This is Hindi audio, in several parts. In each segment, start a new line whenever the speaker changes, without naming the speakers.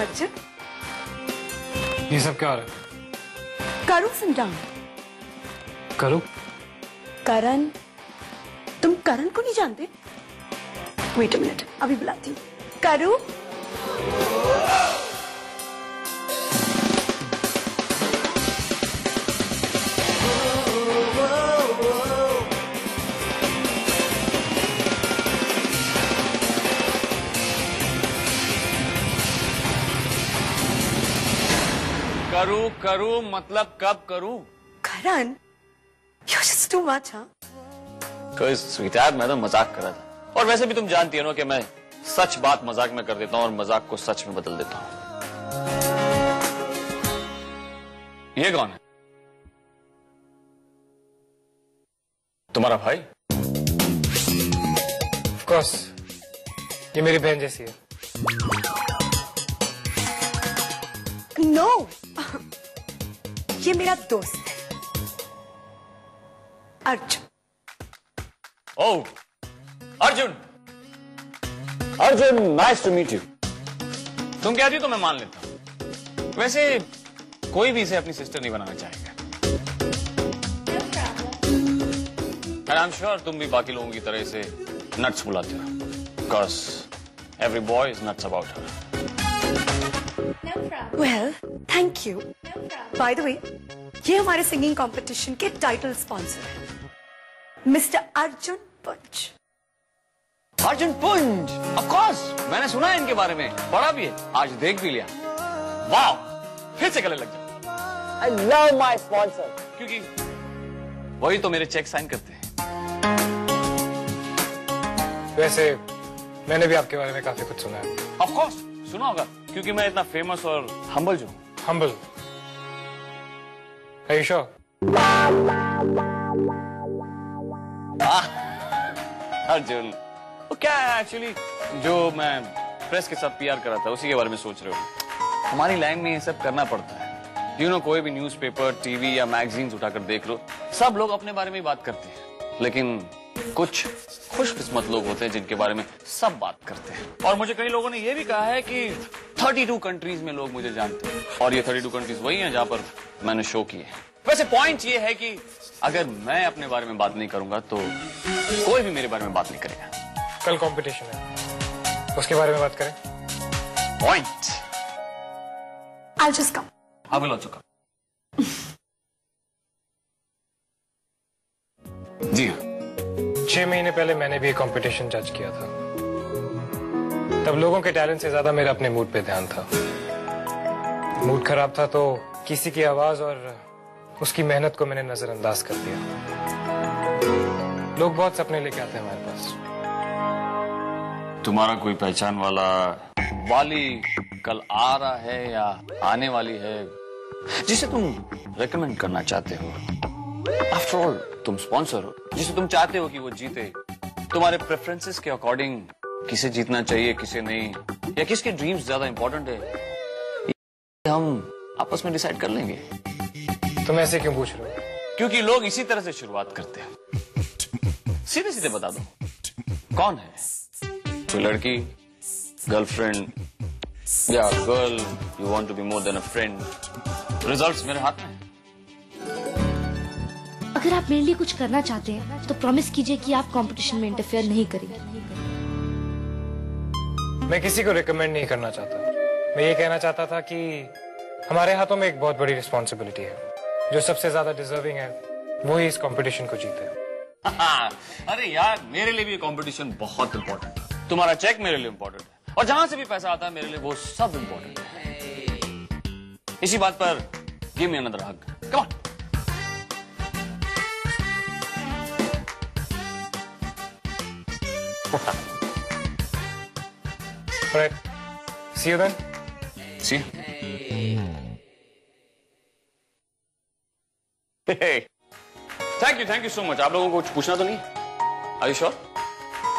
अर्जुन ये सब क्या हो रहा है?
करो समझाओ
करो।
करण तुम करण को नहीं जानते? वेट अ मिनट अभी बुलाती हूँ। करू?
करूँ करूँ मतलब कब करूँ?
Karan you just too much हाँ
कोई स्वीटार मैं तो मज़ाक कर रहा था। और वैसे भी तुम जानती हो ना कि मैं सच बात मज़ाक में कर देता हूँ और मज़ाक को सच में बदल देता हूँ। ये कौन है? तुम्हारा भाई?
ऑफ़ कोर्स ये मेरी बहन जैसी है।
नो ये मेरा दोस्त है। अर्जुन।
ओ, Arjun. Arjun nice to meet you तुम कहती हो तो मैं मान लेता हूँ। वैसे, कोई भी इसे अपनी सिस्टर नहीं बनाना चाहेगा। आई एम श्योर तुम भी बाकी लोगों की तरह इसे नट्स बुलाते हो। Because every boy is nuts about her
well thank you by the way ये हमारे सिंगिंग कंपटीशन के टाइटल स्पॉन्सर है। मिस्टर अर्जुन पुंज
अर्जुन पुंज ऑफ़ कोर्स मैंने सुना है इनके बारे में। पढ़ा भी है। आज देख भी लिया। वाह फिर से गले लग जाओ।
आई लव my स्पॉन्सर
क्योंकि वही तो मेरे चेक साइन करते हैं।
वैसे मैंने भी आपके बारे में काफ़ी कुछ सुना है।
ऑफ़ कोर्स सुना होगा। क्योंकि मैं इतना फ़ेमस और हम्बल जो
हम्बल sure?
अर्जुन। वो क्या है एक्चुअली जो मैं प्रेस के साथ पीआर कर था उसी के बारे में सोच रहे हो। हमारी लाइन में ये सब करना पड़ता है। यू you नो know, कोई भी न्यूज़पेपर टीवी या मैगजीन्स उठाकर देख लो सब लोग अपने बारे में ही बात करते हैं। लेकिन कुछ खुशकिस्मत लोग होते हैं जिनके बारे में सब बात करते हैं। और मुझे कई लोगों ने यह भी कहा है कि 32 कंट्रीज़ में लोग मुझे जानते हैं। और ये 32 कंट्रीज़ वही हैं जहाँ पर मैंने शो किए हैं। वैसे पॉइंट ये है कि अगर मैं अपने बारे में बात नहीं करूँगा तो कोई भी मेरे बारे में बात नहीं करेगा।
कल कंपटीशन है। उसके बारे में बात करें।
Point
I just come
I will also come जी हाँ।
छह महीने पहले मैंने भी एक कंपटीशन जज किया था। तब लोगों के टैलेंट से ज़्यादा मेरा अपने मूड पे ध्यान था। मूड खराब था तो किसी की आवाज़ और उसकी मेहनत को मैंने नजरअंदाज कर दिया। लोग बहुत सपने लेके आते हैं हमारे पास।
तुम्हारा कोई पहचान वाला वाली कल आ रहा है या आने वाली है, जिसे तुम रेकमेंड करना चाहते हो। आफ्टर ऑल तुम स्पॉन्सर हो। जिसे तुम चाहते हो कि वो जीते। तुम्हारे प्रेफरेंसेस के अकॉर्डिंग किसे जीतना चाहिए किसे नहीं? या किसके ड्रीम्स ज़्यादा इंपॉर्टेंट है? हम आपस में डिसाइड कर लेंगे।
तुम ऐसे क्यों पूछ रहे हो?
क्योंकि लोग इसी तरह से शुरुआत करते हैं। सीधे सीधे बता दो। कौन है? कोई लड़की गर्लफ्रेंड या girl you want to be more than a friend results मेरे हाथ में
अगर आप मेरे लिए कुछ करना चाहते हैं तो प्रॉमिस कीजिए कि आप कंपटीशन में इंटरफेयर नहीं करेंगे।
मैं किसी को रिकमेंड नहीं करना चाहता। मैं ये कहना चाहता था कि हमारे हाथों में एक बहुत बड़ी रिस्पॉन्सिबिलिटी है। जो सबसे ज़्यादा डिजर्विंग है, वो ही इस कंपटीशन को जीते
अरे यार, मेरे लिए भी ये कंपटीशन बहुत इंपॉर्टेंट है। तुम्हारा चेक मेरे लिए इंपॉर्टेंट है। और जहाँ से भी पैसा आता है, मेरे लिए वो सब इंपॉर्टेंट है। इसी बात पर give me another hug come on
Right. See you then.
See thank you thank you so much आप लोगों को कुछ पूछना तो नहीं? I you sure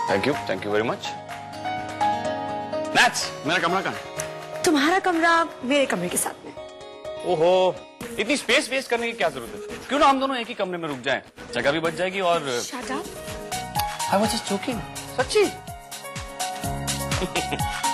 thank you thank you very much maths मेरा कमरा कहाँ
तुम्हारा कमरा मेरे कमरे के साथ में।
ओहो इतनी स्पेस वेस्ट करने की क्या ज़रूरत है? क्यों ना हम दोनों एक ही कमरे में रुक जाएँ? जगह भी बच जाएगी और
shut up
I was just joking सच्ची? Ha ha ha.